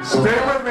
Stay with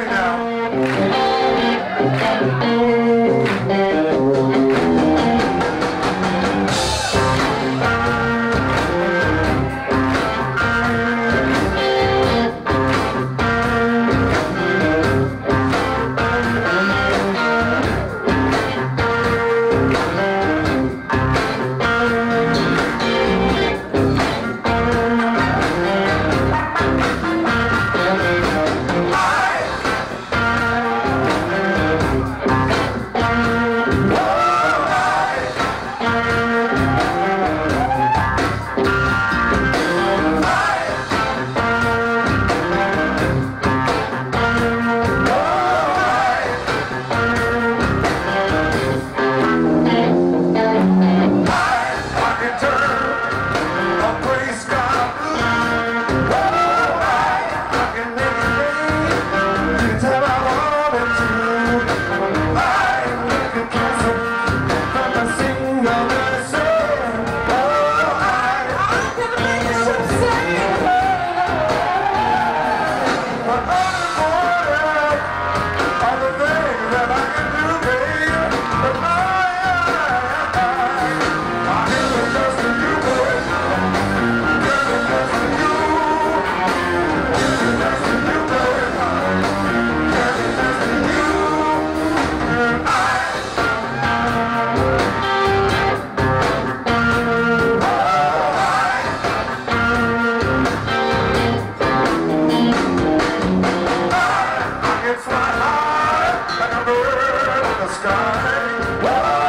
bird in the sky.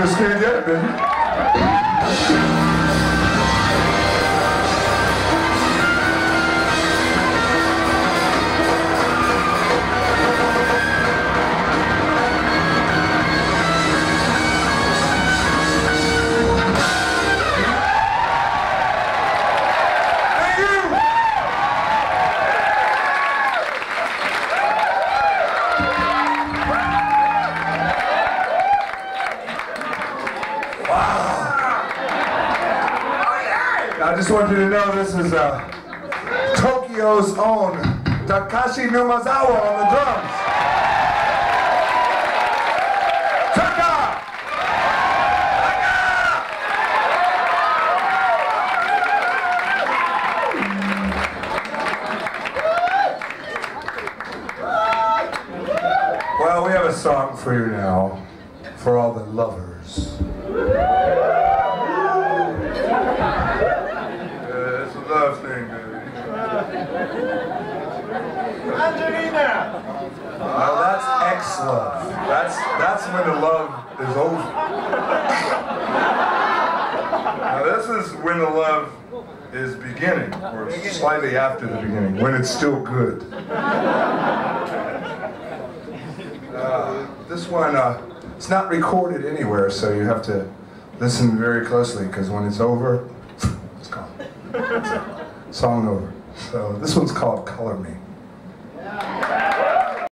Just can't get it, baby. Just want you to know this is uh, Tokyo's own Takashi Numazawa on the drums. Taka! Well, we have a song for you now, for all the lovers. Yeah, it's a love thing, baby. Angelina! Well, that's ex-love. That's that's when the love is over. Now this is when the love is beginning, or slightly after the beginning, when it's still good. Uh, this one, uh, it's not recorded anywhere, so you have to listen very closely, because when it's over, it's gone. Song over. So this one's called Color Me.